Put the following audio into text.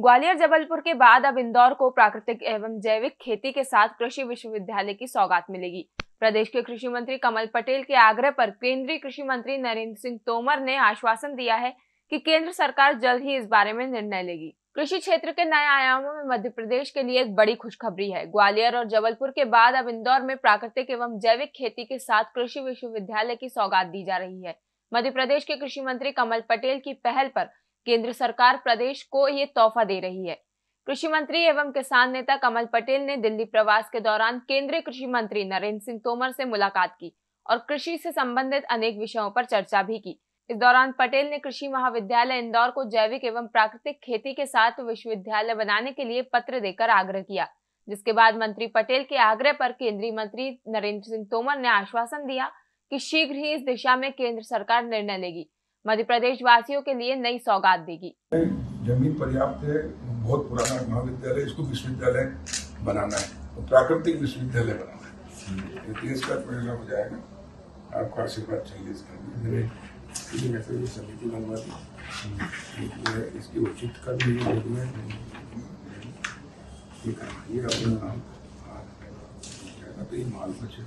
ग्वालियर जबलपुर के बाद अब इंदौर को प्राकृतिक एवं जैविक खेती के साथ कृषि विश्वविद्यालय की सौगात मिलेगी। प्रदेश के कृषि मंत्री कमल पटेल के आग्रह पर केंद्रीय कृषि मंत्री नरेंद्र सिंह तोमर ने आश्वासन दिया है कि केंद्र सरकार जल्द ही इस बारे में निर्णय लेगी। कृषि क्षेत्र के नए आयामों में मध्य प्रदेश के लिए एक बड़ी खुशखबरी है। ग्वालियर और जबलपुर के बाद अब इंदौर में प्राकृतिक एवं जैविक खेती के साथ कृषि विश्वविद्यालय की सौगात दी जा रही है। मध्य प्रदेश के कृषि मंत्री कमल पटेल की पहल पर केंद्र सरकार प्रदेश को ये तोहफा दे रही है। कृषि मंत्री एवं किसान नेता कमल पटेल ने दिल्ली प्रवास के दौरान केंद्रीय कृषि मंत्री नरेंद्र सिंह तोमर से मुलाकात की और कृषि से संबंधित अनेक विषयों पर चर्चा भी की। इस दौरान पटेल ने कृषि महाविद्यालय इंदौर को जैविक एवं प्राकृतिक खेती के साथ विश्वविद्यालय बनाने के लिए पत्र देकर आग्रह किया, जिसके बाद मंत्री पटेल के आग्रह पर केंद्रीय मंत्री नरेंद्र सिंह तोमर ने आश्वासन दिया कि शीघ्र ही इस दिशा में केंद्र सरकार निर्णय लेगी। मध्य प्रदेश वासियों के लिए नई सौगात देगी। ज़मीन पर्याप्त है, बहुत पुराना महाविद्यालय, इसको विश्वविद्यालय बनाना है तो प्राकृतिक विश्वविद्यालय बनाना है। देश का पहला हो जाएगा। आपका आशीर्वाद चाहिए इसका ये समिति बनवा दी। इसकी उचित कर ये अपना नाम। तो ये माल बचत